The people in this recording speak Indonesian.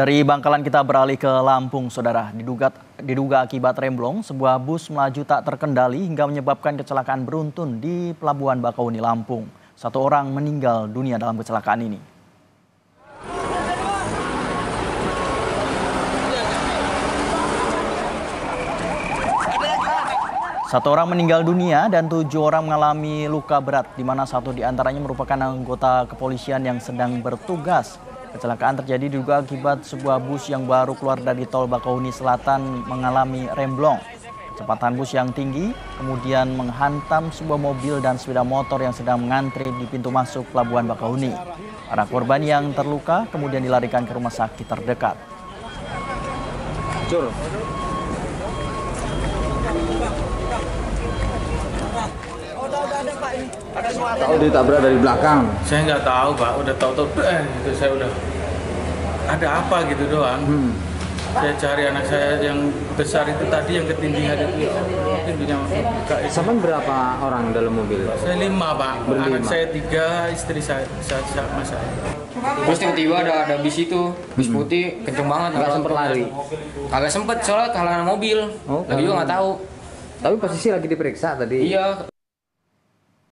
Dari Bangkalan kita beralih ke Lampung, saudara. Diduga, diduga akibat remblong, sebuah bus melaju tak terkendali hingga menyebabkan kecelakaan beruntun di Pelabuhan Bakauni, Lampung. Satu orang meninggal dunia dalam kecelakaan ini. Satu orang meninggal dunia dan tujuh orang mengalami luka berat, di mana satu di antaranya merupakan anggota kepolisian yang sedang bertugas. Kecelakaan terjadi diduga akibat sebuah bus yang baru keluar dari tol Bakauni Selatan mengalami remblong. Kecepatan bus yang tinggi kemudian menghantam sebuah mobil dan sepeda motor yang sedang mengantri di pintu masuk Pelabuhan Bakauni. Para korban yang terluka kemudian dilarikan ke rumah sakit terdekat. Tahu ditabrak dari belakang. Saya nggak tahu pak, udah tahu-tahu eh gitu saya udah ada apa gitu doang. Hmm. Saya cari anak saya yang besar itu tadi yang ketindihan itu pintunya buka itu. Sama berapa orang dalam mobil? Saya lima pak, Berlima. anak saya tiga, istri saya, saya sama saya. Terus tiba-tiba ada ada bis itu, bis putih kenceng banget. Nggak sempet lari. Kagak sempet soalnya kalangan mobil. Oh, Lagi juga nggak tahu. Tapi posisi lagi diperiksa tadi. Iya,